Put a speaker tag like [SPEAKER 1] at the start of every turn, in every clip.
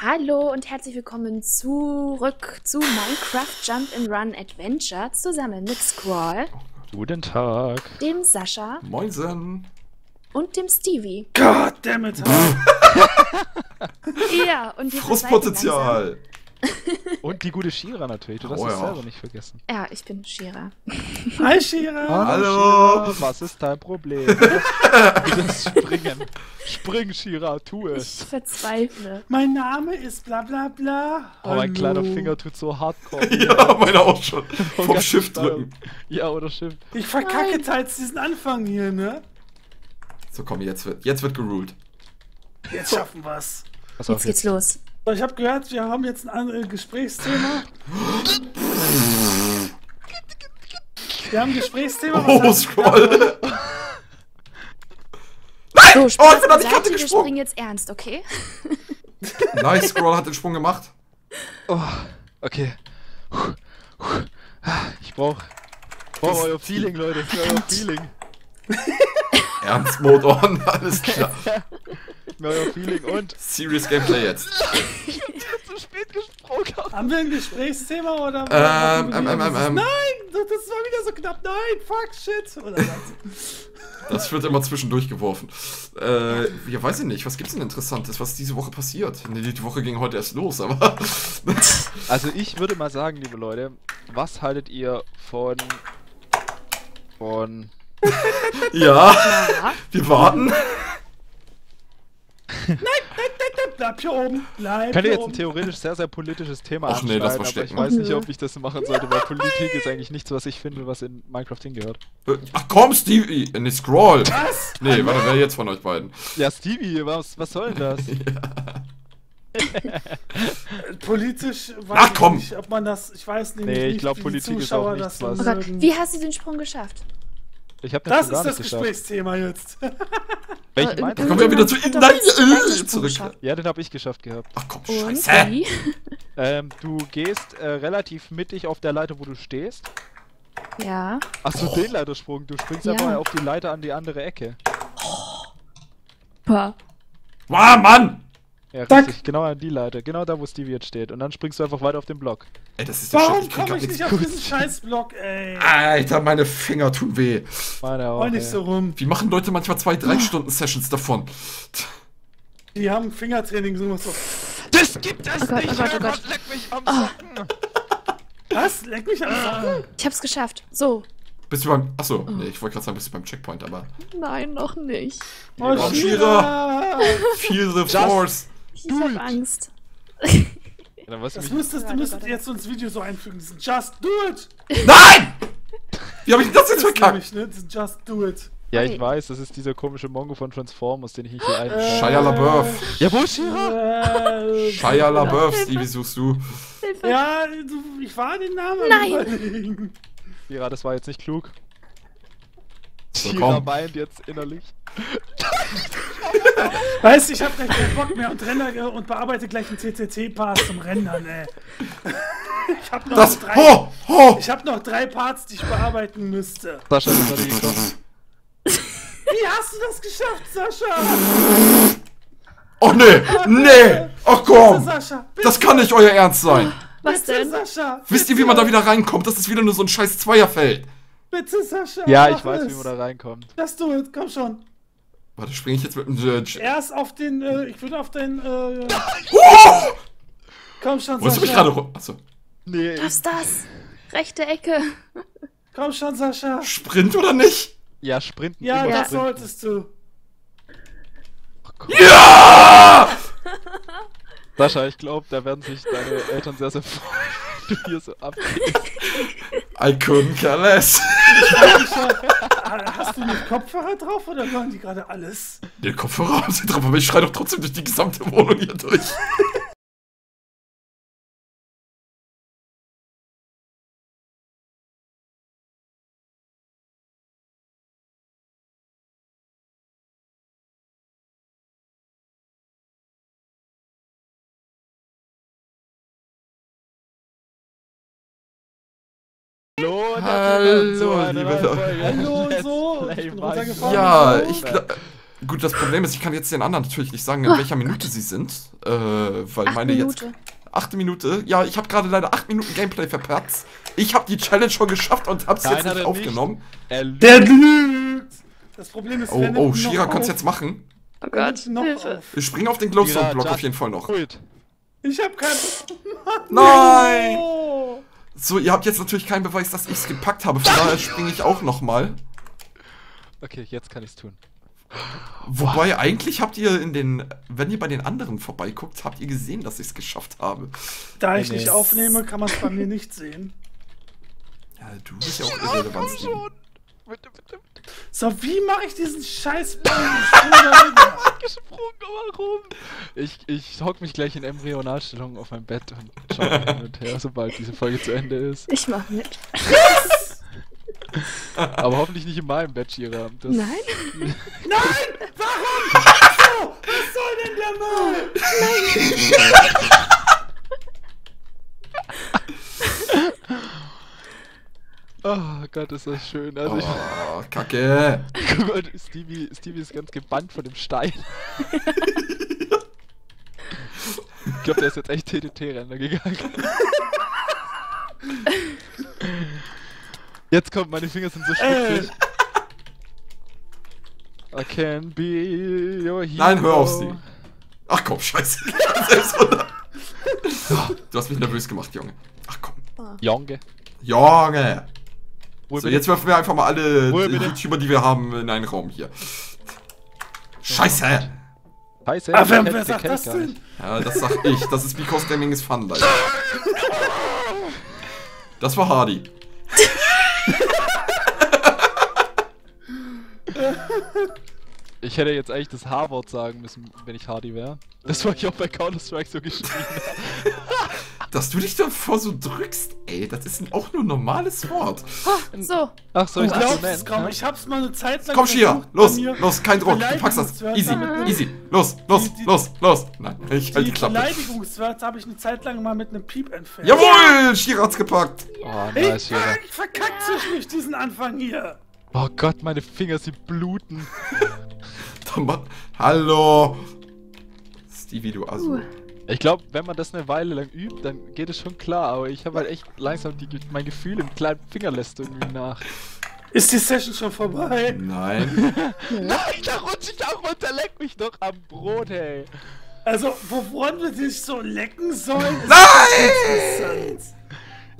[SPEAKER 1] Hallo und herzlich willkommen zurück zu Minecraft Jump and Run Adventure zusammen mit Squall,
[SPEAKER 2] Guten Tag.
[SPEAKER 1] dem Sascha
[SPEAKER 3] Moinsen.
[SPEAKER 1] und dem Stevie.
[SPEAKER 4] God damn it.
[SPEAKER 1] Ja, und wir
[SPEAKER 3] Frustpotenzial.
[SPEAKER 2] Und die gute Shira natürlich. Du darfst
[SPEAKER 3] Oh
[SPEAKER 2] es
[SPEAKER 3] ja.
[SPEAKER 2] selber nicht vergessen.
[SPEAKER 1] Ja, ich bin Shira.
[SPEAKER 4] Hi, Shira.
[SPEAKER 3] Hallo.
[SPEAKER 2] Shira, was ist dein Problem? das Springen. Spring, Shira, tu
[SPEAKER 1] Ich
[SPEAKER 2] es.
[SPEAKER 1] verzweifle.
[SPEAKER 4] Mein Name ist bla bla bla.
[SPEAKER 2] Oh, mein
[SPEAKER 4] Hallo.
[SPEAKER 2] kleiner Finger tut so hardcore.
[SPEAKER 3] Ja, meine auch schon. Vom Shift drücken.
[SPEAKER 2] Ja, oder Shift.
[SPEAKER 4] Ich verkacke
[SPEAKER 1] Nein.
[SPEAKER 4] teils diesen Anfang hier, ne?
[SPEAKER 3] So, komm, jetzt wird, jetzt wird geruled.
[SPEAKER 4] Jetzt schaffen wir's.
[SPEAKER 2] Pass
[SPEAKER 1] Jetzt
[SPEAKER 2] auf,
[SPEAKER 1] geht's los.
[SPEAKER 4] Ich habe gehört, wir haben jetzt ein anderes Gesprächsthema. Wir haben ein Gesprächsthema.
[SPEAKER 3] Oh, Scroll.
[SPEAKER 1] So,
[SPEAKER 3] Oh, ich bin an die Kante
[SPEAKER 1] wir
[SPEAKER 3] gesprungen.
[SPEAKER 1] springen jetzt ernst, okay?
[SPEAKER 3] Nice, Scroll hat den Sprung gemacht.
[SPEAKER 2] Oh, okay. Ich brauch, brauch euer Feeling, Leute. Euer Feeling.
[SPEAKER 3] Ernst-Mode on, alles klar.
[SPEAKER 2] Euer Feeling und.
[SPEAKER 3] Serious Gameplay jetzt.
[SPEAKER 2] zu spät gesprungen.
[SPEAKER 4] Haben wir ein Gesprächsrätsthema oder?
[SPEAKER 3] Ähm, ähm, ähm, ähm.
[SPEAKER 4] Nein, das war wieder so knapp. Nein, fuck, shit. Oder was?
[SPEAKER 3] Das wird immer zwischendurch geworfen. Äh, ja, weiß ich nicht. Was gibt's denn Interessantes, was diese Woche passiert? Nee, die Woche ging heute erst los, aber.
[SPEAKER 2] Also ich würde mal sagen, liebe Leute, was haltet ihr von von
[SPEAKER 3] ja,
[SPEAKER 1] Ja.
[SPEAKER 3] wir warten.
[SPEAKER 4] Nein, nein, nein, bleib hier oben. Bleib
[SPEAKER 2] könnte
[SPEAKER 4] hier
[SPEAKER 2] jetzt ein
[SPEAKER 4] oben.
[SPEAKER 2] theoretisch sehr sehr politisches Thema
[SPEAKER 3] Ach nee, mal
[SPEAKER 2] aber ich weiß nicht, ob ich das machen sollte, weil Politik ist eigentlich nichts, was ich finde, was in Minecraft hingehört.
[SPEAKER 3] Äh, Ach komm, Stevie. Äh, Nee, Scroll.
[SPEAKER 4] Was?
[SPEAKER 3] Nee, warte, wer jetzt von euch beiden?
[SPEAKER 2] Ja, Stevie, was, was soll denn das?
[SPEAKER 4] Politisch weiß
[SPEAKER 3] Ach, komm.
[SPEAKER 4] ich nicht, ob man das, ich weiß nämlich
[SPEAKER 2] Nee, ich
[SPEAKER 4] nicht,
[SPEAKER 2] glaub,
[SPEAKER 4] wie die
[SPEAKER 2] Politik ist
[SPEAKER 4] Zuschauer
[SPEAKER 2] auch nichts,
[SPEAKER 4] das so
[SPEAKER 2] was-
[SPEAKER 1] Oh Gott, wie hast du den Sprung geschafft?
[SPEAKER 2] Ich habe
[SPEAKER 4] Das
[SPEAKER 2] schon gar
[SPEAKER 4] ist das
[SPEAKER 2] geschafft.
[SPEAKER 4] Gesprächsthema jetzt.
[SPEAKER 2] Welchen
[SPEAKER 1] Äh,
[SPEAKER 2] meinst
[SPEAKER 3] kommen
[SPEAKER 2] du?
[SPEAKER 3] wir wieder zu-
[SPEAKER 1] doch
[SPEAKER 3] Nein, äh, zurück.
[SPEAKER 1] geschafft.
[SPEAKER 2] Ja, den habe ich geschafft gehabt.
[SPEAKER 3] Ach komm,
[SPEAKER 1] Und
[SPEAKER 3] scheiße.
[SPEAKER 1] wie?
[SPEAKER 2] Ähm, du gehst äh, relativ mittig auf der Leiter, wo du stehst.
[SPEAKER 1] Ja.
[SPEAKER 2] Achso, den Leitersprung. Du springst
[SPEAKER 1] Ja.
[SPEAKER 2] einfach auf die Leiter an die andere Ecke.
[SPEAKER 1] Boah.
[SPEAKER 3] Ah, Mann!
[SPEAKER 2] Ja,
[SPEAKER 4] Zack.
[SPEAKER 2] richtig, genau an die Leiter. Genau da, wo Stevie jetzt steht. Und dann springst du einfach weiter auf den Block.
[SPEAKER 3] Ey, das ist
[SPEAKER 4] Warum komme ich
[SPEAKER 3] nichts
[SPEAKER 4] nicht auf
[SPEAKER 3] gut.
[SPEAKER 4] diesen Scheißblock, ey?
[SPEAKER 3] Alter, meine Finger tun weh.
[SPEAKER 2] Meine auch.
[SPEAKER 4] Heul nicht
[SPEAKER 2] ey.
[SPEAKER 4] so rum.
[SPEAKER 3] Wie machen Leute manchmal zwei, drei Stunden Sessions davon?
[SPEAKER 4] Die haben Fingertraining so. so.
[SPEAKER 2] Das gibt es
[SPEAKER 1] Oh Gott, oh Gott, oh Gott.
[SPEAKER 2] leck mich am
[SPEAKER 1] Oh.
[SPEAKER 4] Was? Leck mich am Sachen.
[SPEAKER 1] Ich hab's geschafft. So.
[SPEAKER 3] Bist du beim. Achso, nee, ich wollte gerade sagen, bist du beim Checkpoint, aber.
[SPEAKER 1] Nein, noch nicht.
[SPEAKER 4] Oh,
[SPEAKER 3] Komm,
[SPEAKER 4] Shira!
[SPEAKER 3] Feel the force!
[SPEAKER 1] Ich
[SPEAKER 2] Do
[SPEAKER 1] hab
[SPEAKER 2] it.
[SPEAKER 1] Angst.
[SPEAKER 2] Ja, du
[SPEAKER 4] Das müsstest, du müsstest
[SPEAKER 1] warte.
[SPEAKER 4] jetzt so ins Video so einfügen. Diesen Just do it!
[SPEAKER 3] Nein! Wie habe ich das jetzt
[SPEAKER 4] Das ist
[SPEAKER 3] verkackt?
[SPEAKER 4] nämlich, ne? Just do it.
[SPEAKER 2] Ja, ich weiß, das ist dieser komische Mongo von Transformers, den ich nicht hier einstelle.
[SPEAKER 3] Shia LaBeouf.
[SPEAKER 2] Ja, wo ist Shira?
[SPEAKER 4] Äh,
[SPEAKER 3] Shia LaBeouf, Stevie, suchst du.
[SPEAKER 4] Ja, du, ich war den Namen. am
[SPEAKER 1] Nein.
[SPEAKER 2] Shira, das war jetzt nicht klug.
[SPEAKER 3] So, komm.
[SPEAKER 2] meint jetzt innerlich.
[SPEAKER 4] Weißt du, ich hab gleich keinen Bock mehr und render und bearbeite gleich einen CCC-Pass zum Rendern, ey. Ich hab noch
[SPEAKER 3] Das.
[SPEAKER 4] drei.
[SPEAKER 3] Ho! Ho!
[SPEAKER 4] Ich hab noch drei Parts, die ich bearbeiten müsste.
[SPEAKER 2] Sascha, das hat gekommen.
[SPEAKER 4] Wie hast du das geschafft, Sascha?
[SPEAKER 3] Oh nee! Nee! Oh
[SPEAKER 4] Bitte,
[SPEAKER 3] komm!
[SPEAKER 4] Sascha. Bitte,
[SPEAKER 3] Das kann nicht euer Ernst sein!
[SPEAKER 1] Was
[SPEAKER 4] bitte,
[SPEAKER 1] denn?
[SPEAKER 4] Sascha.
[SPEAKER 3] Wisst ihr, wie
[SPEAKER 4] bitte,
[SPEAKER 3] man da wieder reinkommt? Das ist wieder nur so ein scheiß Zweierfeld.
[SPEAKER 4] Bitte, Sascha.
[SPEAKER 2] Ja, ich weiß,
[SPEAKER 4] es.
[SPEAKER 2] wie man da reinkommt.
[SPEAKER 4] Just do it, komm schon.
[SPEAKER 3] Warte, springe ich jetzt mit dem. Äh, J-
[SPEAKER 4] Erst auf den, äh, ich würde auf den, äh,
[SPEAKER 3] oh!
[SPEAKER 4] komm schon,
[SPEAKER 3] Wo hast du mich
[SPEAKER 4] Sascha.
[SPEAKER 3] gerade. Achso.
[SPEAKER 2] Nee,
[SPEAKER 1] Was ist das? Rechte Ecke.
[SPEAKER 4] Komm schon, Sascha.
[SPEAKER 3] Sprint oder nicht?
[SPEAKER 2] ja, sprinten.
[SPEAKER 4] Ja,
[SPEAKER 2] immer
[SPEAKER 4] das
[SPEAKER 2] sprinten.
[SPEAKER 4] solltest du.
[SPEAKER 3] Ja!
[SPEAKER 2] Sascha, ich glaube, da werden sich deine Eltern sehr, sehr freuen, du hier so abgehst.
[SPEAKER 3] I couldn't care less.
[SPEAKER 4] Hast du nicht Kopfhörer drauf oder hören die gerade alles?
[SPEAKER 3] Den Kopfhörer haben sie drauf, aber ich schreie doch trotzdem durch die gesamte Wohnung hier durch.
[SPEAKER 2] Hallo,
[SPEAKER 3] liebe
[SPEAKER 2] neuen
[SPEAKER 3] Leute.
[SPEAKER 4] Hallo so, ich bin.
[SPEAKER 3] Ja, ich. gla- Gut, das Problem ist, ich kann jetzt den anderen natürlich nicht sagen, in welcher Minute sie sind. Äh, weil
[SPEAKER 1] Acht
[SPEAKER 3] meine
[SPEAKER 1] Minute.
[SPEAKER 3] jetzt. Achte Minute. Ja, ich habe gerade leider acht Minuten Gameplay verpatzt. Ich habe die Challenge schon geschafft und hab's
[SPEAKER 2] Nein,
[SPEAKER 3] jetzt nicht aufgenommen.
[SPEAKER 2] Lügt.
[SPEAKER 4] Der lügt! Das Problem ist,
[SPEAKER 3] Oh, oh, Shira,
[SPEAKER 4] auf?
[SPEAKER 3] kannst jetzt machen.
[SPEAKER 1] Oh Gott,
[SPEAKER 4] noch
[SPEAKER 1] Hilfe.
[SPEAKER 4] auf?
[SPEAKER 3] Ich spring auf den Glowstone-Block auf jeden Fall noch.
[SPEAKER 4] Ich hab keinen.
[SPEAKER 3] Nein!
[SPEAKER 4] Oh.
[SPEAKER 3] So, ihr habt jetzt natürlich keinen Beweis, dass ich's gepackt habe. Von daher springe ich auch nochmal.
[SPEAKER 2] Okay, jetzt kann ich's tun.
[SPEAKER 3] Wobei, eigentlich habt ihr in den, wenn ihr bei den anderen vorbeiguckt, habt ihr gesehen, dass ich's geschafft habe.
[SPEAKER 4] Da ich
[SPEAKER 2] Nee,
[SPEAKER 4] nicht aufnehme, kann man es bei mir nicht sehen.
[SPEAKER 3] Ja, du bist ja auch irrelevant. Steven.
[SPEAKER 2] Bitte, bitte, bitte.
[SPEAKER 4] So, wie mache ich diesen scheiß Ball? Ich.
[SPEAKER 2] Gesprungen, warum? Ich, ich hock mich gleich in Embryonalstellung auf mein Bett und schau hin und her, sobald diese Folge zu Ende ist.
[SPEAKER 1] Ich mach mit.
[SPEAKER 2] Aber hoffentlich nicht in meinem Bett, Shira. Das,
[SPEAKER 1] Nein?
[SPEAKER 4] Nein! Warum? So, was soll denn der Müll?
[SPEAKER 2] Oh Gott, ist das schön. Also ich,
[SPEAKER 3] Oh, Kacke.
[SPEAKER 2] guck mal, Stevie, Stevie ist ganz gebannt von dem Stein. ich glaube, der ist jetzt echt TTT-Rennen gegangen. Jetzt kommt, meine Finger sind so schwitzig. I can be your hero.
[SPEAKER 3] Nein, hör auf, Stevie. Ach komm, scheiße. Ah, Du hast mich nervös gemacht, Junge. Ach komm.
[SPEAKER 2] Jonge.
[SPEAKER 3] Junge.
[SPEAKER 2] Wo
[SPEAKER 3] So, jetzt werfen wir einfach mal alle? YouTuber, die wir haben, in einen Raum hier. Scheiße.
[SPEAKER 2] Scheiße,
[SPEAKER 4] Ah, wer, wer sagt das denn?
[SPEAKER 3] Ja, das sag ich. Das ist because gaming is fun, Leute. Das war Hardy.
[SPEAKER 2] Ich hätte jetzt eigentlich das H-Wort sagen müssen, wenn ich Hardy wäre. Das war ich auch bei Counter-Strike so geschrieben.
[SPEAKER 3] Dass du dich davor so drückst, ey, das ist auch nur ein normales Wort.
[SPEAKER 1] So.
[SPEAKER 2] Ach, ich das so
[SPEAKER 4] es kaum.
[SPEAKER 2] ne?
[SPEAKER 4] Ich hab's mal eine Zeit lang
[SPEAKER 3] Komm, Shia, los, los, kein Druck, du packst das. Easy,
[SPEAKER 4] einem-
[SPEAKER 3] easy, los, los,
[SPEAKER 4] Die- die-
[SPEAKER 3] los, los. Nein, ich halt
[SPEAKER 4] Die
[SPEAKER 3] die Klappe.
[SPEAKER 4] Beleidigungswörter habe ich eine Zeit lang mal mit einem Piep entfernt.
[SPEAKER 3] Jawohl, Shira hat's gepackt.
[SPEAKER 2] Oh,
[SPEAKER 4] Ich,
[SPEAKER 2] nice, Shira.
[SPEAKER 4] ich verkack zwischendurch diesen Anfang hier.
[SPEAKER 2] Oh Gott, meine Finger, sie bluten.
[SPEAKER 3] Dann mach- Hallo. Stevie, du Asu.
[SPEAKER 2] Ich glaube, wenn man das eine Weile lang übt, dann geht es schon klar, aber ich habe halt echt langsam die, mein Gefühl im kleinen Finger lässt irgendwie nach.
[SPEAKER 4] Ist die Session schon vorbei?
[SPEAKER 3] Nein.
[SPEAKER 2] Nein, da rutsche ich auch runter, leck mich doch am Brot, hey.
[SPEAKER 4] Also, wo- woran wir dich so lecken sollen? ist
[SPEAKER 3] Nein!
[SPEAKER 4] interessant.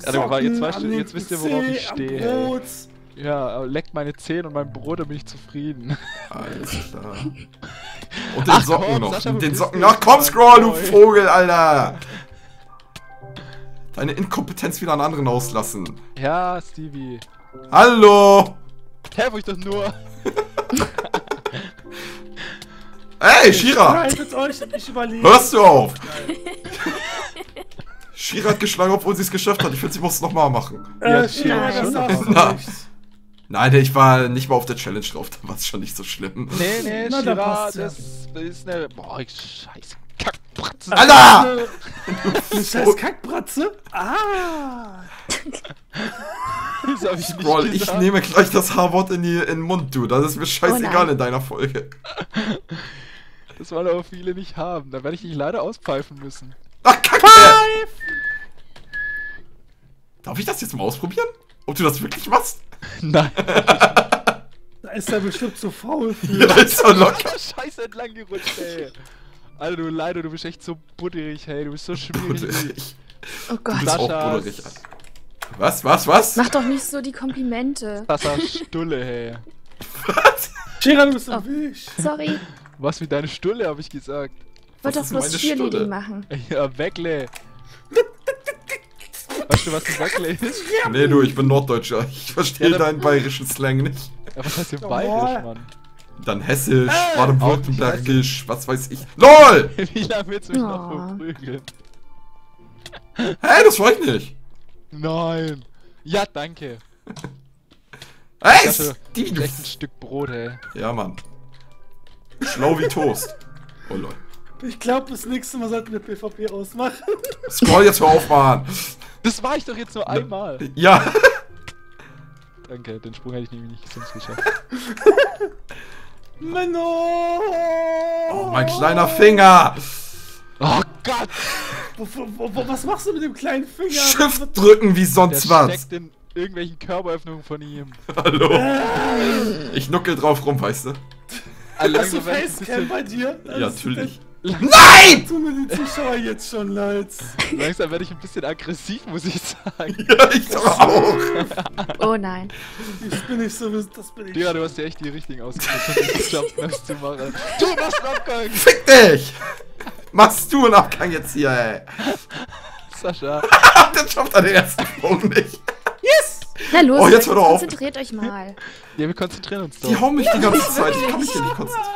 [SPEAKER 2] Also, aber jetzt, weißt du, jetzt wisst ihr, worauf ich stehe. Ja, aber leckt meine Zähne und mein Brot, dann bin ich zufrieden.
[SPEAKER 3] Alles klar. Und den
[SPEAKER 2] Ach,
[SPEAKER 3] Socken
[SPEAKER 2] komm,
[SPEAKER 3] noch.
[SPEAKER 2] Sascha,
[SPEAKER 3] Und
[SPEAKER 2] wo
[SPEAKER 3] den Socken.
[SPEAKER 2] jetzt,
[SPEAKER 3] komm? Scroll, du. Vogel, Alter. Deine Inkompetenz wieder an anderen auslassen.
[SPEAKER 2] Ja, Stevie.
[SPEAKER 3] Hallo.
[SPEAKER 2] Helf euch doch nur.
[SPEAKER 3] Ey, Shira.
[SPEAKER 4] Ich.
[SPEAKER 3] Hörst du auf? Shira hat geschlagen, obwohl sie es geschafft hat. Ich finde, sie muss es nochmal machen.
[SPEAKER 2] Ja,
[SPEAKER 4] Äh, Shira,
[SPEAKER 1] nein.
[SPEAKER 4] das darfst du nicht.
[SPEAKER 3] Nein, ich war nicht mal auf der Challenge drauf. Da war es schon nicht so schlimm.
[SPEAKER 2] Nee, nee,
[SPEAKER 4] Na, da
[SPEAKER 2] Shira,
[SPEAKER 4] passt's ja.
[SPEAKER 2] das ist eine... Boah, ich scheiße. Kackpratze.
[SPEAKER 3] Alter!
[SPEAKER 4] Eine, scheiß Kackbratze? Ah!
[SPEAKER 2] Das hab ich nicht
[SPEAKER 3] Roll, ich nehme gleich das H-Wort in, die- in den Mund, du. Das ist mir scheißegal
[SPEAKER 1] nein.
[SPEAKER 3] in deiner Folge.
[SPEAKER 2] Das wollen aber viele nicht haben. Da werde ich dich leider auspfeifen müssen.
[SPEAKER 3] Ach, Kacke! Darf ich das jetzt mal ausprobieren? Ob du das wirklich machst?
[SPEAKER 2] Nein.
[SPEAKER 4] Da ist er bestimmt zu faul für.
[SPEAKER 3] Ja, das ist so locker.
[SPEAKER 2] Scheiße entlang gerutscht, ey. Alter, du leider, du bist echt so butterig, hey. Du bist so schwierig.
[SPEAKER 3] Butterig.
[SPEAKER 1] Oh
[SPEAKER 3] Du
[SPEAKER 1] Gott.
[SPEAKER 3] bist auch
[SPEAKER 2] Sascha.
[SPEAKER 3] butterig. Was, was, was?
[SPEAKER 1] Mach doch nicht so die Komplimente.
[SPEAKER 2] Krasser Stulle, hey.
[SPEAKER 3] Was?
[SPEAKER 4] Shira, du bist
[SPEAKER 1] Oh.
[SPEAKER 4] erwischt.
[SPEAKER 1] Sorry.
[SPEAKER 2] Was mit deiner Stulle, habe ich gesagt.
[SPEAKER 1] Ich wollte doch bloß Cheerleading machen.
[SPEAKER 2] Ja, Weckle. Du, was ein Weckle ist?
[SPEAKER 3] Nee, du, ich bin Norddeutscher. Ich verstehe
[SPEAKER 2] Ja,
[SPEAKER 3] deinen bayerischen Slang nicht.
[SPEAKER 2] Ja, was heißt hier
[SPEAKER 4] Jawohl.
[SPEAKER 2] bayerisch, Mann?
[SPEAKER 3] Dann hessisch,
[SPEAKER 4] Äh,
[SPEAKER 3] baden-württembergisch, was weiß ich. LOL!
[SPEAKER 2] Wie lange willst du mich noch
[SPEAKER 1] Oh.
[SPEAKER 2] verprügeln?
[SPEAKER 3] Hey, das war ich nicht.
[SPEAKER 2] Nein. Ja, danke.
[SPEAKER 3] Stevie, du...
[SPEAKER 2] echt ein Stück Brot, ey.
[SPEAKER 3] Ja, Mann. Schlau wie Toast. Oh, lol.
[SPEAKER 4] Ich glaube, das nächste Mal sollten wir PvP ausmachen.
[SPEAKER 3] Scroll jetzt hör auf, Mann.
[SPEAKER 2] Das war ich doch jetzt nur einmal.
[SPEAKER 3] Ja.
[SPEAKER 2] Danke, den Sprung hätte ich nämlich nicht sonst geschafft.
[SPEAKER 4] Menno!
[SPEAKER 3] Oh, mein kleiner Finger!
[SPEAKER 2] Oh Gott!
[SPEAKER 4] Wo, wo, wo, was machst du mit dem kleinen Finger?
[SPEAKER 3] Shift drücken wie
[SPEAKER 2] Der
[SPEAKER 3] sonst was.
[SPEAKER 2] steckt in irgendwelchen Körperöffnungen von ihm.
[SPEAKER 3] Hallo. Ich nuckel drauf rum, weißt du?
[SPEAKER 4] Hast du Facecam bei dir?
[SPEAKER 3] Ja,
[SPEAKER 4] Das-
[SPEAKER 3] natürlich. Nein!
[SPEAKER 4] Tut mir die Zuschauer jetzt schon leid.
[SPEAKER 2] Langsam werde ich ein bisschen aggressiv, muss ich sagen.
[SPEAKER 3] Ja, ich doch auch.
[SPEAKER 1] Oh nein.
[SPEAKER 4] Das bin ich so, das bin ich.
[SPEAKER 2] Digga, du hast ja echt die richtigen ausgesucht, um dieses Jumpmaps zu machen. Du machst einen Abgang!
[SPEAKER 3] Fick dich! Machst du einen Abgang jetzt hier, ey?
[SPEAKER 2] Sascha.
[SPEAKER 3] Der schafft an den ersten Sprung nicht.
[SPEAKER 1] Na los,
[SPEAKER 3] Oh, jetzt hör doch auf.
[SPEAKER 1] konzentriert euch mal.
[SPEAKER 2] Ja, wir konzentrieren uns
[SPEAKER 3] Die
[SPEAKER 2] doch.
[SPEAKER 3] hauen mich die ganze Zeit. Ich kann mich hier nicht konzentrieren.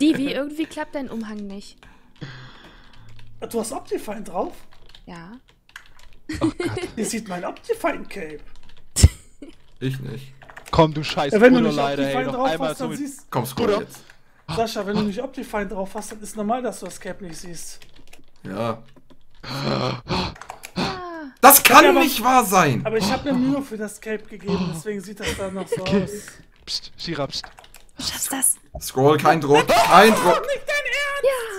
[SPEAKER 1] Divi, irgendwie klappt dein Umhang nicht.
[SPEAKER 4] Du hast Optifine drauf?
[SPEAKER 1] Ja.
[SPEAKER 4] Hier sieht mein Optifine Cape.
[SPEAKER 3] Ich nicht.
[SPEAKER 2] Komm, du scheiß
[SPEAKER 4] Ja, wenn du nicht
[SPEAKER 2] leider, ey.
[SPEAKER 4] Optifine
[SPEAKER 2] Noch
[SPEAKER 4] drauf
[SPEAKER 2] einmal
[SPEAKER 4] hast, dann siehst
[SPEAKER 3] Komm, scroll
[SPEAKER 2] Bruder.
[SPEAKER 3] jetzt.
[SPEAKER 4] Sascha, wenn du nicht Optifine drauf hast, dann ist normal, dass du das Cape nicht siehst.
[SPEAKER 3] Ja.
[SPEAKER 1] Ah,
[SPEAKER 3] Das kann
[SPEAKER 4] Ja, aber-
[SPEAKER 3] nicht wahr sein.
[SPEAKER 4] Aber ich habe mir Mühe für das Cape gegeben, deswegen sieht das dann noch so
[SPEAKER 2] Okay.
[SPEAKER 4] aus.
[SPEAKER 2] Psst, Shira, psst.
[SPEAKER 1] Du schaffst das.
[SPEAKER 3] Scroll, kein Druck. Kein Druck.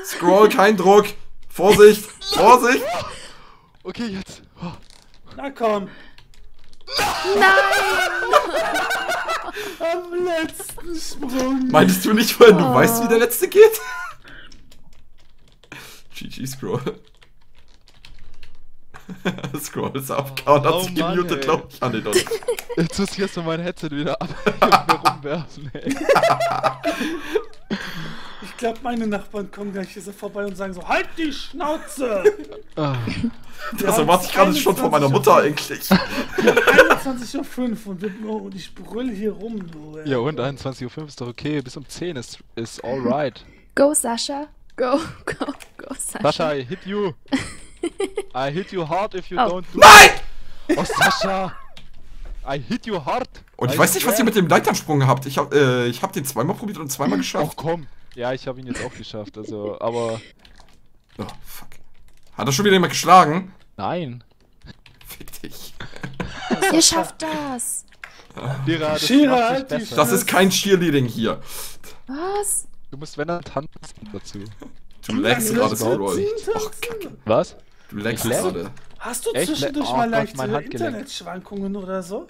[SPEAKER 3] Scroll, kein Druck. Vorsicht. Vorsicht.
[SPEAKER 2] Okay, jetzt. Oh.
[SPEAKER 4] Na komm,
[SPEAKER 1] Nein!
[SPEAKER 4] am letzten Sprung.
[SPEAKER 3] Meintest du nicht, weil du weißt, wie der letzte geht? GG Scroll. Scroll ist abgehauen, hat
[SPEAKER 2] Oh
[SPEAKER 3] sich gemutet, glaub ich. Ah, nee, doch nicht.
[SPEAKER 2] Jetzt muss ich erstmal mein Headset wieder ab mir rumwerfen, ey.
[SPEAKER 4] Ich glaube, meine Nachbarn kommen gleich hier so vorbei und sagen so, halt die Schnauze!
[SPEAKER 2] Ah.
[SPEAKER 3] Das erwarte ich gerade schon von meiner Mutter eigentlich.
[SPEAKER 4] 21.05 Uhr und, wir- und ich brüll hier rum, du. ey.
[SPEAKER 2] Ja, und 21.05 Uhr ist doch okay. Bis um 10 ist, ist alright.
[SPEAKER 1] Go, Sascha. Go, go, go, Sascha.
[SPEAKER 2] Sascha, I hit you. I hit you hard if you
[SPEAKER 1] Oh.
[SPEAKER 2] don't do
[SPEAKER 3] Nein!
[SPEAKER 2] Oh, Sascha! I hit you hard!
[SPEAKER 3] Und ich
[SPEAKER 2] I
[SPEAKER 3] weiß nicht, was ihr mit dem Leiternsprung habt. Ich hab, äh, ich hab den zweimal probiert und zweimal
[SPEAKER 2] Oh,
[SPEAKER 3] geschafft.
[SPEAKER 2] komm. Ja, ich habe ihn jetzt auch geschafft, also, aber.
[SPEAKER 3] Oh, fuck. Hat er schon wieder jemand geschlagen?
[SPEAKER 2] Nein.
[SPEAKER 3] Fick dich.
[SPEAKER 1] Ihr schafft das.
[SPEAKER 2] Shira, das dich
[SPEAKER 4] halt die
[SPEAKER 2] besser.
[SPEAKER 3] Das ist kein Cheerleading hier.
[SPEAKER 1] Was?
[SPEAKER 2] Du musst, wenn dann tanzen dazu.
[SPEAKER 3] Du lagst gerade. Och, Kacke.
[SPEAKER 2] Was?
[SPEAKER 3] Du
[SPEAKER 2] lag?
[SPEAKER 3] gerade.
[SPEAKER 4] Hast du
[SPEAKER 2] Echt?
[SPEAKER 4] zwischendurch
[SPEAKER 2] Oh
[SPEAKER 4] mal
[SPEAKER 2] Gott,
[SPEAKER 4] leichte. Internetschwankungen oder so?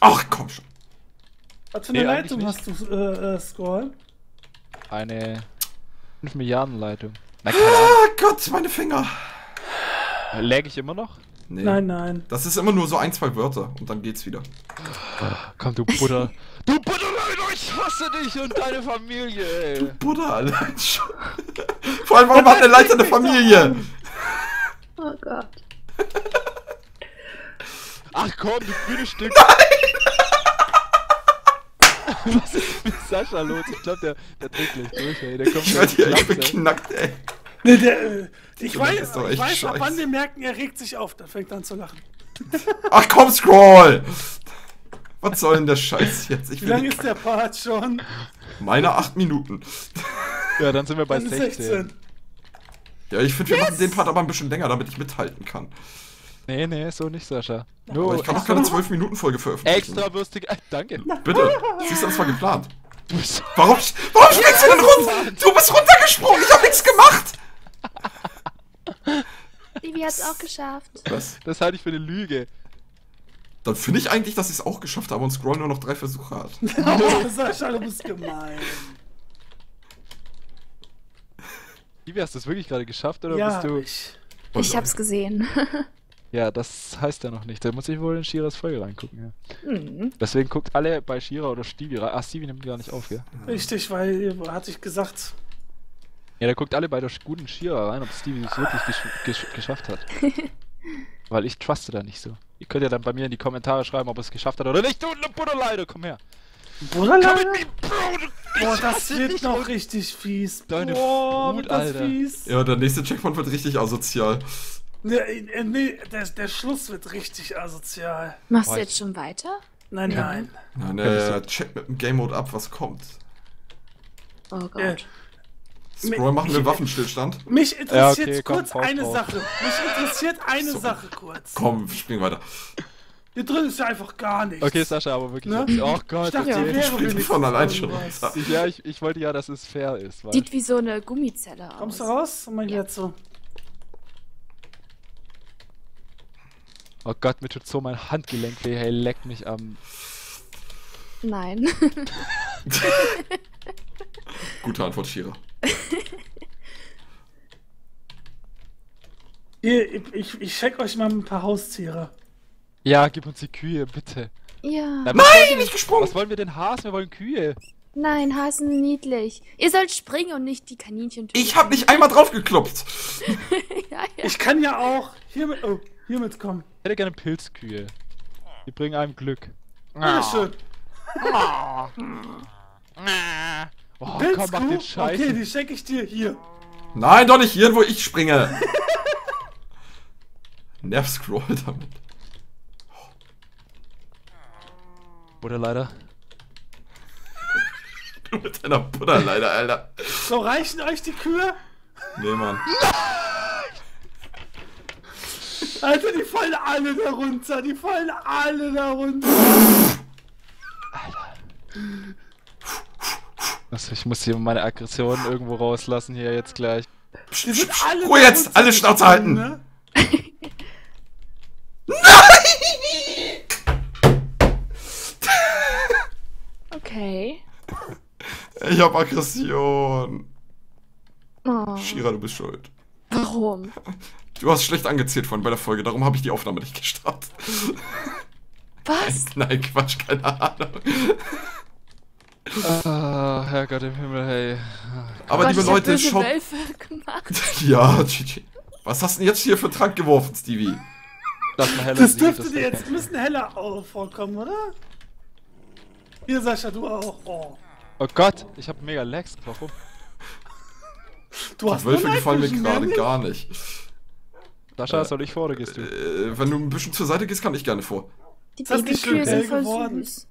[SPEAKER 3] Ach, komm schon.
[SPEAKER 4] Was für eine
[SPEAKER 2] Nee,
[SPEAKER 4] Leitung hast du, äh, äh, Scroll?
[SPEAKER 2] Eine 5 Milliarden Leitung. Na.
[SPEAKER 3] Ah Gott, meine Finger.
[SPEAKER 2] Lag ich immer noch?
[SPEAKER 3] Nee.
[SPEAKER 4] Nein, nein.
[SPEAKER 3] Das ist immer nur so ein, zwei Wörter und dann geht's wieder.
[SPEAKER 2] Komm, du Butter. du Butter, Leute, ich hasse dich und deine Familie, ey.
[SPEAKER 3] Buddha allein schon. Vor allem, warum hat eine Leiter eine Familie?
[SPEAKER 1] Oh Gott.
[SPEAKER 2] Ach komm, du grünes Stück. Was ist mit Sascha los? Ich glaube, der, der dreht gleich durch, ey. Der kommt
[SPEAKER 3] Ich werd hier echt
[SPEAKER 2] gleich ey.
[SPEAKER 3] beknackt, ey.
[SPEAKER 4] Nee, der, äh, ich
[SPEAKER 3] Das
[SPEAKER 4] weiß, ich weiß ab wann wir merken, er regt sich auf. Dann fängt er an zu lachen.
[SPEAKER 3] Ach komm, Scroll! Was soll denn der Scheiß jetzt? Ich
[SPEAKER 4] Wie lange ist der Part schon?
[SPEAKER 3] meine acht Minuten.
[SPEAKER 2] Ja, dann sind wir bei
[SPEAKER 4] Dann ist
[SPEAKER 2] 16.
[SPEAKER 4] 16.
[SPEAKER 3] Ja, ich finde, wir machen den Part aber ein bisschen länger, damit ich mithalten kann.
[SPEAKER 2] Nee, nee, so nicht, Sascha.
[SPEAKER 3] Aber
[SPEAKER 2] Nur
[SPEAKER 3] ich kann auch keine 12 Minuten Folge veröffentlichen.
[SPEAKER 2] extra würstig. Äh, danke.
[SPEAKER 3] Bitte. Siehst du, das war geplant. Warum, warum springst du denn runter? Du bist runtergesprungen, ich hab nichts gemacht.
[SPEAKER 1] Divi hat's auch geschafft.
[SPEAKER 3] Was?
[SPEAKER 2] Das halte ich für eine Lüge.
[SPEAKER 3] Dann finde ich eigentlich, dass ich es auch geschafft habe und Scroll nur noch drei Versuche hat.
[SPEAKER 4] Oh, Sascha, du bist gemein.
[SPEAKER 2] Wie hast du das wirklich gerade geschafft oder
[SPEAKER 4] Ja,
[SPEAKER 2] bist du.
[SPEAKER 4] ich.
[SPEAKER 1] Ich hab's gesehen.
[SPEAKER 2] Ja, das heißt ja noch nicht. Da muss ich wohl in Shiras Folge reingucken, ja.
[SPEAKER 1] Hm.
[SPEAKER 2] Deswegen guckt alle bei Shira oder Stevie rein. Ah, Stevie nimmt gar nicht auf, ja.
[SPEAKER 4] Richtig, weil hatte ich gesagt.
[SPEAKER 2] Ja, da guckt alle bei der guten Shira rein, ob Stevie es wirklich gesch gesch geschafft hat. Weil ich truste da nicht so. Ihr könnt ja dann bei mir in die Kommentare schreiben, ob er es geschafft hat oder nicht. Du Butterleide, komm her.
[SPEAKER 4] Bruder,
[SPEAKER 2] Komm
[SPEAKER 4] Boah, das wird noch
[SPEAKER 2] und-
[SPEAKER 4] richtig fies.
[SPEAKER 2] Deine
[SPEAKER 4] Boah, wird das
[SPEAKER 2] Alter.
[SPEAKER 4] fies.
[SPEAKER 3] Ja, der nächste Checkpoint wird richtig asozial.
[SPEAKER 4] Nee, äh, nee der, der Schluss wird richtig asozial.
[SPEAKER 1] Machst
[SPEAKER 2] Boah,
[SPEAKER 1] du
[SPEAKER 2] ich-
[SPEAKER 1] jetzt schon weiter?
[SPEAKER 4] Nein, nein.
[SPEAKER 3] Nein, er checkt mit dem Game Mode ab, was kommt.
[SPEAKER 1] Oh Gott.
[SPEAKER 4] Äh,
[SPEAKER 3] Scroll machen wir Waffenstillstand.
[SPEAKER 4] Mich interessiert
[SPEAKER 2] Ja, okay, komm,
[SPEAKER 4] kurz
[SPEAKER 2] Faust
[SPEAKER 4] eine
[SPEAKER 2] drauf.
[SPEAKER 4] Sache. Mich interessiert eine
[SPEAKER 3] So.
[SPEAKER 4] Sache kurz.
[SPEAKER 3] Komm, spring weiter.
[SPEAKER 4] Hier drin ist ja einfach gar nichts.
[SPEAKER 2] Okay, Sascha, aber wirklich.
[SPEAKER 4] Ne?
[SPEAKER 2] Oh Gott,
[SPEAKER 4] Ich dachte,
[SPEAKER 2] okay.
[SPEAKER 4] wäre wenigstens
[SPEAKER 3] von allein schon.
[SPEAKER 2] Ich, ja, ich, ich wollte ja, dass es fair ist. Weil
[SPEAKER 1] Sieht wie so eine Gummizelle aus.
[SPEAKER 4] Kommst du raus? Und mal
[SPEAKER 1] Ja.
[SPEAKER 4] jetzt so.
[SPEAKER 2] oh Gott, mir tut so mein Handgelenk weh. Hey, leck mich am.
[SPEAKER 1] Nein.
[SPEAKER 3] Gute Antwort, Shira.
[SPEAKER 4] Hier, ich, ich, ich check euch mal ein paar Haustiere.
[SPEAKER 2] Ja, gib uns die Kühe, bitte.
[SPEAKER 1] ja.
[SPEAKER 3] Nein,
[SPEAKER 2] wir-
[SPEAKER 3] nicht gesprungen!
[SPEAKER 2] Was wollen wir denn Hasen? Wir wollen Kühe.
[SPEAKER 1] Nein, Hasen niedlich. Ihr sollt springen und nicht die Kaninchen töten.
[SPEAKER 3] Ich hab nicht einmal drauf geklopft.
[SPEAKER 1] ja, ja.
[SPEAKER 4] Ich kann ja auch hiermit, oh, hiermit kommen.
[SPEAKER 2] Ich hätte gerne Pilzkühe. Die bringen einem Glück.
[SPEAKER 4] Bitteschön.
[SPEAKER 2] Oh, komm, mach
[SPEAKER 4] Pilzkuh?
[SPEAKER 2] den Scheiß.
[SPEAKER 4] Okay, die schenke ich dir hier.
[SPEAKER 3] Nein, doch nicht hier, wo ich springe. Nerv scroll damit.
[SPEAKER 2] Oder leider.
[SPEAKER 3] Du mit deiner Butter leider, Alter.
[SPEAKER 4] So, reichen euch die Kühe?
[SPEAKER 3] Nee, Mann.
[SPEAKER 4] Alter, die fallen alle da runter. Die fallen alle da runter.
[SPEAKER 2] Also ich muss hier meine Aggression irgendwo rauslassen hier jetzt gleich.
[SPEAKER 4] Die sind alle
[SPEAKER 3] Ruhe jetzt, alle Schnauze halten.
[SPEAKER 4] Ne?
[SPEAKER 1] Okay.
[SPEAKER 3] Ich hab Aggression.
[SPEAKER 1] Oh,
[SPEAKER 3] Shira, du bist schuld.
[SPEAKER 1] warum?
[SPEAKER 3] Du hast schlecht angezählt vorhin bei der Folge, darum habe ich die Aufnahme nicht gestartet.
[SPEAKER 1] Was?
[SPEAKER 3] Nein, Quatsch, keine Ahnung.
[SPEAKER 2] Ah, Herrgott im Himmel, hey.
[SPEAKER 3] Aber
[SPEAKER 1] Gott,
[SPEAKER 3] liebe
[SPEAKER 1] ich
[SPEAKER 3] Leute, schaut. Ja, GG. Was hast du denn jetzt hier für Trank geworfen, Stevie?
[SPEAKER 2] Lass mal heller
[SPEAKER 4] Das dürfte dir jetzt ein bisschen heller vorkommen, oder? Hier, Sascha, du auch. Oh.
[SPEAKER 2] Oh Gott, ich hab mega Lags. Warum?
[SPEAKER 4] Du
[SPEAKER 3] Die
[SPEAKER 4] hast
[SPEAKER 3] Wölfe
[SPEAKER 4] nur
[SPEAKER 3] gefallen mir gerade gar nicht.
[SPEAKER 2] Sascha,
[SPEAKER 3] Äh,
[SPEAKER 2] soll ich vor oder gehst du?
[SPEAKER 3] Äh, wenn du ein bisschen zur Seite gehst, kann ich gerne vor.
[SPEAKER 1] Die
[SPEAKER 4] Ist das nicht
[SPEAKER 1] Babykühe sind voll
[SPEAKER 4] geworden?
[SPEAKER 1] süß.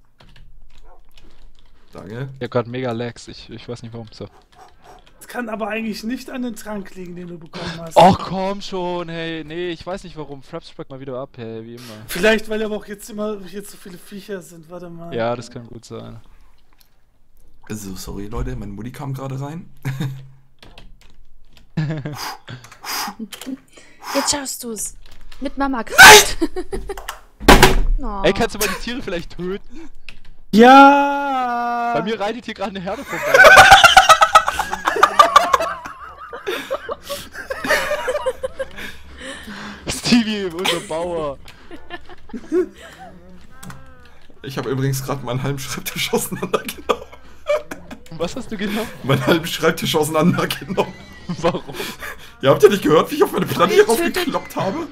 [SPEAKER 3] Danke.
[SPEAKER 2] Ich hab grad mega Lags. Ich, ich weiß nicht warum. So.
[SPEAKER 4] Das kann aber eigentlich nicht an den Trank liegen, den du bekommen hast.
[SPEAKER 2] Och komm schon, hey. Nee, ich weiß nicht warum. Fraps springt mal wieder ab, hey, wie immer.
[SPEAKER 4] Vielleicht, weil aber auch jetzt immer jetzt so viele Viecher sind. Warte mal.
[SPEAKER 2] Ja, das kann gut sein.
[SPEAKER 3] So, sorry Leute, meine Mutti kam gerade rein.
[SPEAKER 1] Jetzt schaffst du's. Mit Mama oh.
[SPEAKER 2] Ey, kannst du mal die Tiere vielleicht töten?
[SPEAKER 4] Ja!
[SPEAKER 2] Bei mir reitet hier gerade eine Herde vorbei. Stevie, unser Bauer.
[SPEAKER 3] Ich habe übrigens gerade meinen halben Schreibtisch auseinandergenommen.
[SPEAKER 2] Was hast du genommen?
[SPEAKER 3] Meinen halben Schreibtisch auseinandergenommen.
[SPEAKER 2] Warum?
[SPEAKER 3] Ja, habt ihr nicht gehört, wie ich auf meine Platte hier raufgekloppt habe?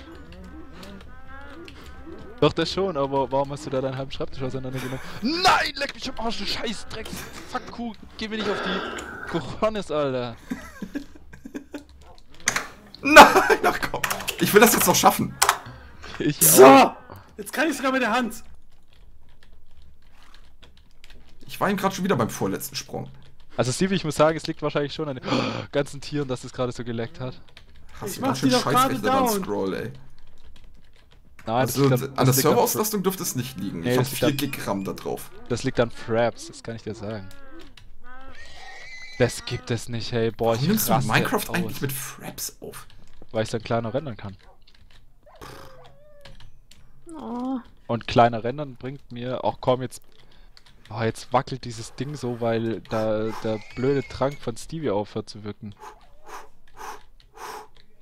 [SPEAKER 2] Doch, das schon, aber warum hast du da deinen halben Schreibtisch auseinandergenommen? Nein, leck mich am Arsch, du scheiß Dreck. Fuck, Kuh, geh mir nicht auf die Cojones, Alter.
[SPEAKER 3] Nein, ach komm. Ich will das jetzt noch schaffen.
[SPEAKER 2] Ich
[SPEAKER 4] So! Jetzt kann ich sogar mit der Hand.
[SPEAKER 3] Ich war ihm gerade schon wieder beim vorletzten Sprung.
[SPEAKER 2] Also Stevie, ich muss sagen, es liegt wahrscheinlich schon an den ganzen Tieren, dass es gerade so geleckt hat.
[SPEAKER 3] Hast
[SPEAKER 4] Ich
[SPEAKER 3] du
[SPEAKER 4] mach
[SPEAKER 3] ganz schön
[SPEAKER 4] down.
[SPEAKER 3] Scroll, ey.
[SPEAKER 2] Nein,
[SPEAKER 3] Also,
[SPEAKER 2] das liegt
[SPEAKER 3] an der Serverauslastung dürfte es nicht liegen.
[SPEAKER 2] Nee,
[SPEAKER 3] ich
[SPEAKER 2] liegt
[SPEAKER 3] 4
[SPEAKER 2] an-
[SPEAKER 3] Gig RAM da drauf.
[SPEAKER 2] Das liegt an Fraps, das kann ich dir sagen. Das gibt es nicht, hey, boah,
[SPEAKER 3] Warum
[SPEAKER 2] ich
[SPEAKER 3] nimmst du Minecraft
[SPEAKER 2] aus,
[SPEAKER 3] eigentlich mit Fraps auf?
[SPEAKER 2] Weil ich dann kleiner rendern kann.
[SPEAKER 1] Oh.
[SPEAKER 2] Und kleiner rendern bringt mir auch kaum jetzt... Oh, jetzt wackelt dieses Ding so, weil da der blöde Trank von Stevie aufhört zu wirken.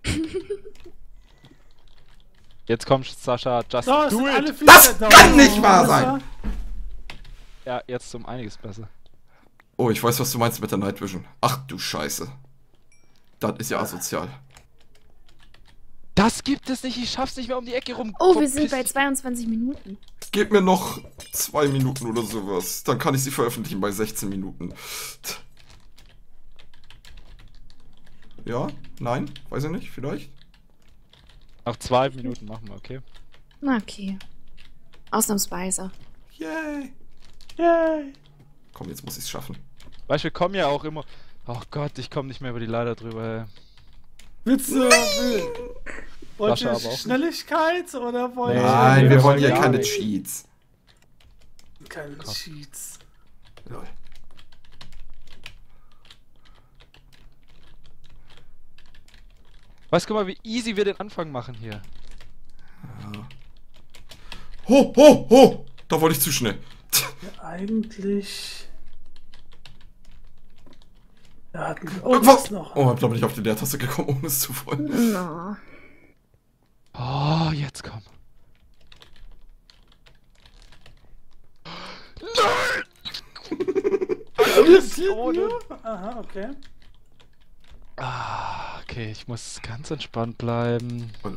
[SPEAKER 2] Jetzt kommt Sascha, just
[SPEAKER 4] es
[SPEAKER 2] do it!
[SPEAKER 3] Das kann nicht wahr sein.
[SPEAKER 2] Ja, jetzt um einiges besser.
[SPEAKER 3] Oh, ich weiß, was du meinst mit der Night Vision. Ach du Scheiße. Das ist ja asozial.
[SPEAKER 2] Das gibt es nicht, ich schaff's nicht mehr um die Ecke rum.
[SPEAKER 1] Oh, wir sind bei
[SPEAKER 2] dich.
[SPEAKER 1] 22 Minuten.
[SPEAKER 3] Gib mir noch zwei Minuten oder sowas. Dann kann ich sie veröffentlichen bei 16 Minuten. Ja? Nein? Weiß ich nicht, vielleicht?
[SPEAKER 2] Noch zwei Minuten machen wir, okay?
[SPEAKER 1] Na, Okay. Ausnahmsweise.
[SPEAKER 3] Yay!
[SPEAKER 4] Yay.
[SPEAKER 3] Komm, jetzt muss ich es schaffen.
[SPEAKER 2] Weißt du, wir kommen ja auch immer. Oh Gott, ich komme nicht mehr über die Leiter drüber. ey.
[SPEAKER 4] Willst
[SPEAKER 2] nicht.
[SPEAKER 4] Schnelligkeit oder wollt
[SPEAKER 2] Nee.
[SPEAKER 4] ihr
[SPEAKER 3] Nein, wir wollen hier keine
[SPEAKER 2] nicht.
[SPEAKER 3] Cheats.
[SPEAKER 4] keine Cheats?
[SPEAKER 3] Lol.
[SPEAKER 2] Weißt du mal, wie easy wir den Anfang machen hier?
[SPEAKER 3] Ho, ho, ho! Da wollte ich zu schnell.
[SPEAKER 4] Eigentlich. Da hatten wir. Oh,
[SPEAKER 3] Was?
[SPEAKER 4] noch?
[SPEAKER 3] Oh, ich glaube nicht auf die Leertaste gekommen, ohne es zu wollen.
[SPEAKER 1] No.
[SPEAKER 2] Oh, jetzt komm.
[SPEAKER 4] Aha, okay.
[SPEAKER 2] Ah, okay, ich muss ganz entspannt bleiben.
[SPEAKER 3] Oh.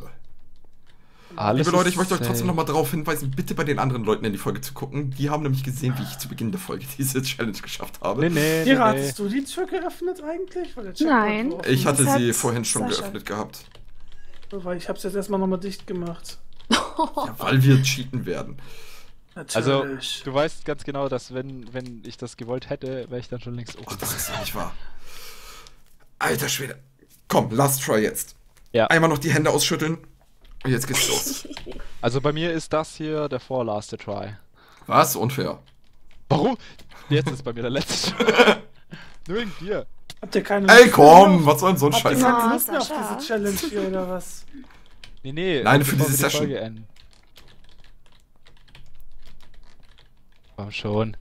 [SPEAKER 2] Alles
[SPEAKER 3] Liebe Leute, ich möchte euch trotzdem
[SPEAKER 2] safe.
[SPEAKER 3] nochmal darauf hinweisen, bitte bei den anderen Leuten in die Folge zu gucken. Die haben nämlich gesehen, wie ich zu Beginn der Folge diese Challenge geschafft habe.
[SPEAKER 2] Nee, nee, nee,
[SPEAKER 4] Hier
[SPEAKER 2] nee.
[SPEAKER 4] hattest du die Tür geöffnet eigentlich? Weil der Checkpoint
[SPEAKER 1] Nein.
[SPEAKER 3] Ich hatte
[SPEAKER 1] Das
[SPEAKER 3] sie vorhin schon
[SPEAKER 1] Sascha.
[SPEAKER 3] geöffnet gehabt.
[SPEAKER 4] Weil ich hab's jetzt erstmal nochmal dicht gemacht.
[SPEAKER 3] Ja, weil wir cheaten werden.
[SPEAKER 2] Also,
[SPEAKER 4] Natürlich.
[SPEAKER 2] du weißt ganz genau, dass wenn, wenn ich das gewollt hätte, wäre ich dann schon längst
[SPEAKER 3] Ach,
[SPEAKER 2] oben.
[SPEAKER 3] das ist nicht wahr. Alter Schwede. Komm, last try jetzt.
[SPEAKER 2] Ja.
[SPEAKER 3] Einmal noch die Hände ausschütteln. Und jetzt geht's los.
[SPEAKER 2] Also bei mir ist das hier der vorlaste Try.
[SPEAKER 3] Was? Unfair.
[SPEAKER 2] Warum? Jetzt ist bei mir der letzte. Nur wegen dir.
[SPEAKER 4] Habt ihr keine
[SPEAKER 3] Ey,
[SPEAKER 4] Lust
[SPEAKER 3] komm,
[SPEAKER 4] mehr
[SPEAKER 3] was soll denn so ein
[SPEAKER 4] auf, Habt ihr
[SPEAKER 3] Scheiß?
[SPEAKER 4] Keine Lust mehr auf diese Challenge hier oder was?
[SPEAKER 2] Nee, nee.
[SPEAKER 3] Nein, für
[SPEAKER 2] bevor
[SPEAKER 3] diese
[SPEAKER 2] die
[SPEAKER 3] Session.
[SPEAKER 2] Folge enden. Komm schon.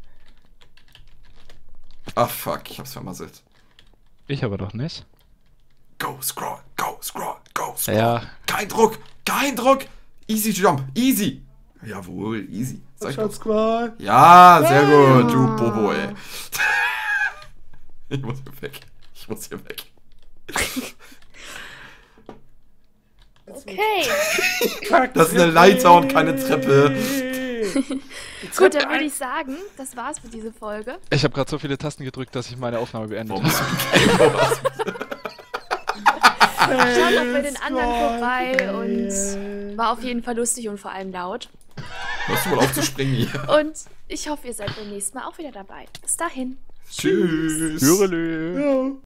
[SPEAKER 3] Ach fuck, ich hab's vermasselt.
[SPEAKER 2] Ich aber doch nicht.
[SPEAKER 3] Go, scroll, go, scroll, go, scroll.
[SPEAKER 2] Ja.
[SPEAKER 3] Kein Druck, kein Druck. Easy Jump, easy. Jawohl, easy. Sag ich.
[SPEAKER 4] Squad.
[SPEAKER 3] Ja, sehr gut, du Bobo, ey. Ich muss hier weg. Ich muss hier weg.
[SPEAKER 1] Okay.
[SPEAKER 3] Das ist eine Leiter und keine Treppe.
[SPEAKER 1] Gut, dann würde ich sagen, das war's für diese Folge.
[SPEAKER 2] Ich habe gerade so viele Tasten gedrückt, dass ich meine Aufnahme beendet
[SPEAKER 3] Warum
[SPEAKER 2] habe.
[SPEAKER 1] Schaut doch bei den anderen vorbei und war auf jeden Fall lustig und vor allem laut.
[SPEAKER 3] Hörst du mal auf zu springen hier?
[SPEAKER 1] Und ich hoffe, ihr seid beim nächsten Mal auch wieder dabei. Bis dahin.
[SPEAKER 3] Tschüss.
[SPEAKER 2] Hörele.
[SPEAKER 4] Ja.